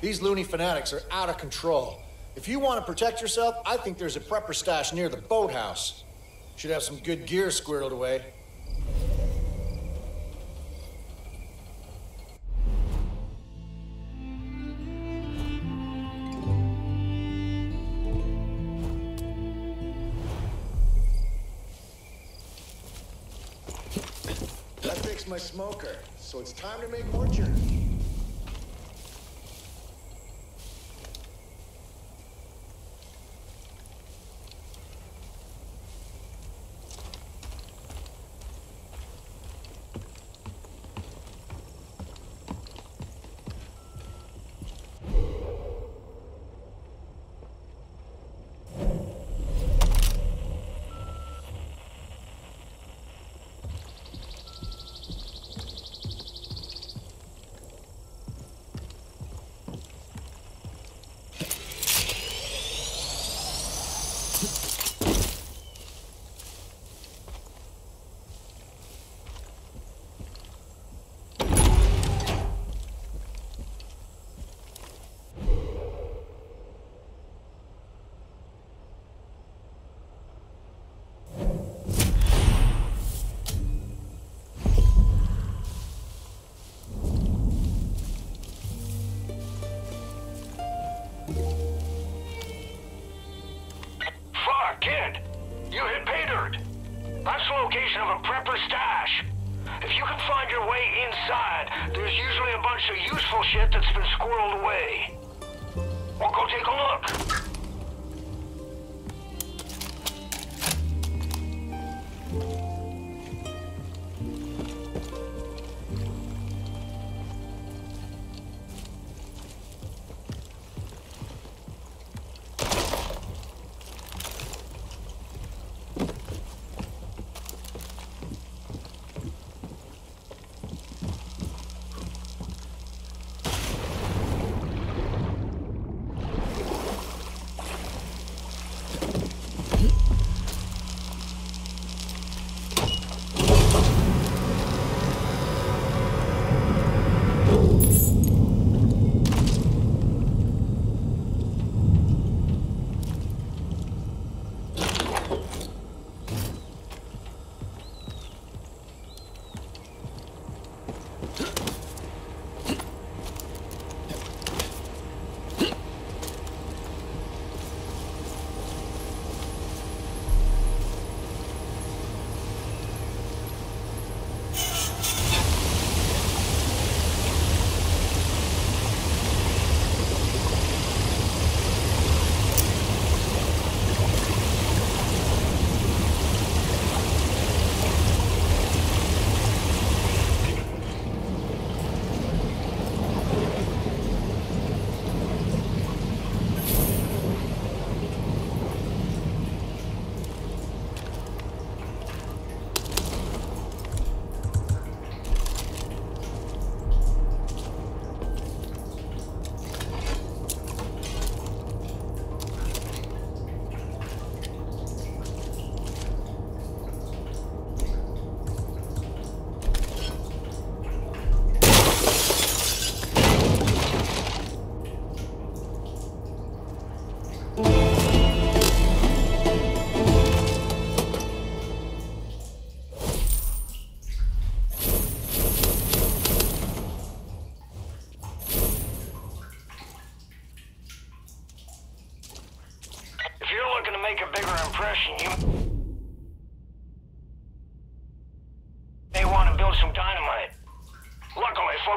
These loony fanatics are out of control. If you want to protect yourself, I think there's a prepper stash near the boathouse. Should have some good gear squirreled away. I fixed my smoker, so it's time to make more. That's the location of a prepper stash. If you can find your way inside, there's usually a bunch of useful shit that's been squirreled away. We'll go take a look.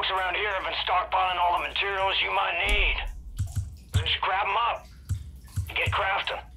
Folks around here have been stockpiling all the materials you might need. Just grab them up and get crafting.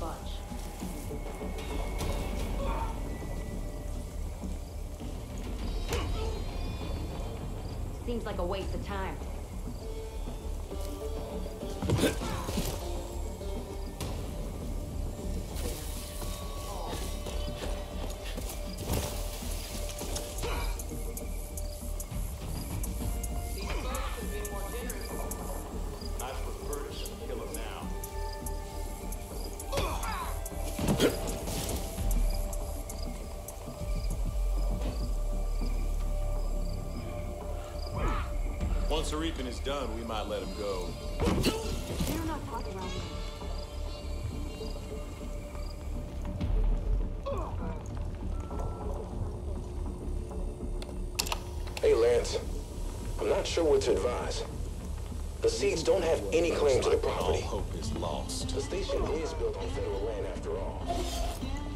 Bunch. Seems like a waste of time. Reaping is done, we might let him go. Better not talk around me. Hey, Lance. I'm not sure what to advise. The Seeds don't have any claim to the when all property. hope is lost. The station is built on federal land after all.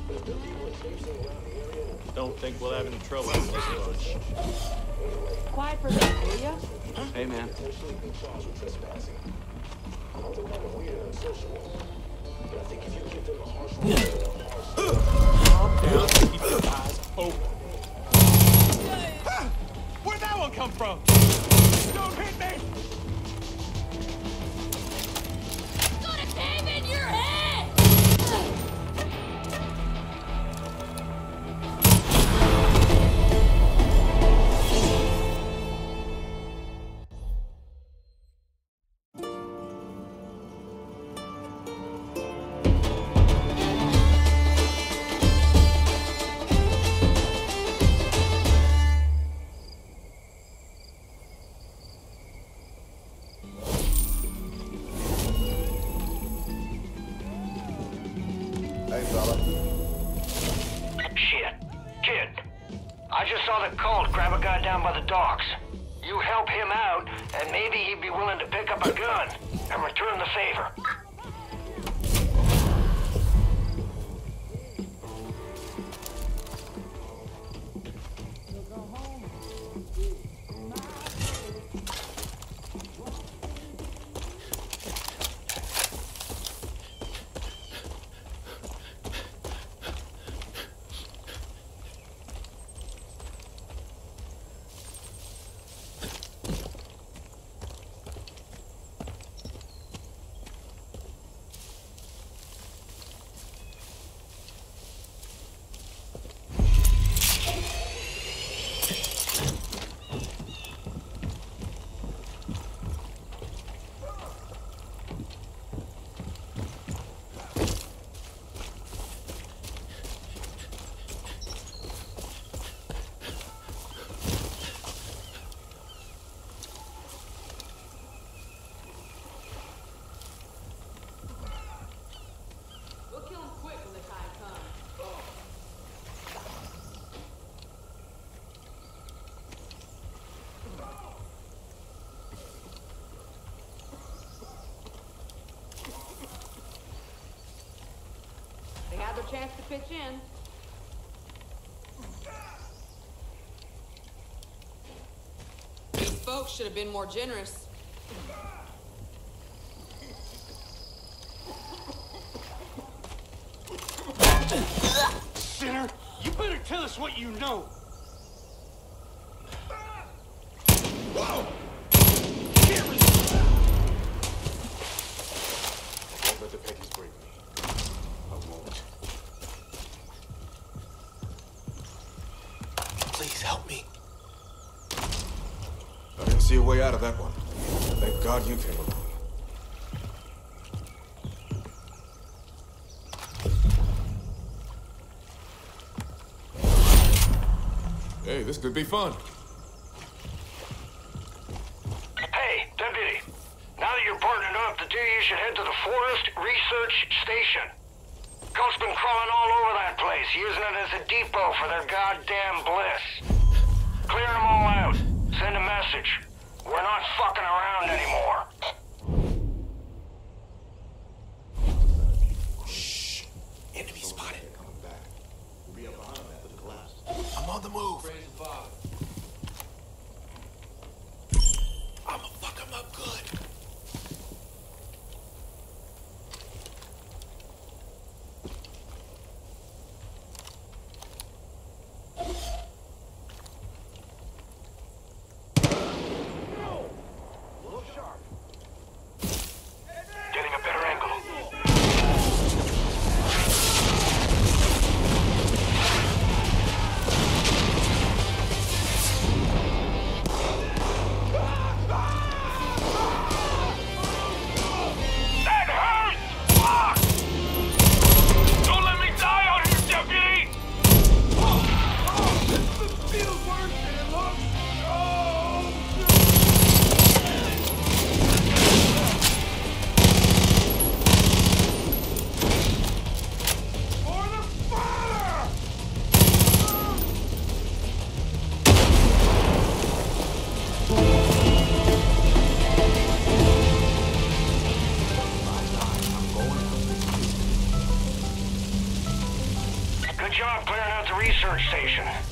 But if there are people traipsing around the area, Don't think we'll have any trouble with this bunch. Quiet for a minute, will ya? Hey, man. potentially be charged with trespassing. I don't think I'm weird unsociable. But I think if you give them a Cult grab a guy down by the docks. You help him out, and maybe he'd be willing to pick up a gun and return the favor. Chance to pitch in. These folks should have been more generous. Sinner, you better tell us what you know. You. Hey, this could be fun. Hey, deputy. Now that you're partnered up, the two of you should head to the Forest Research Station. Cult's been crawling all over that place, using it as a depot for their goddamn bliss. Station.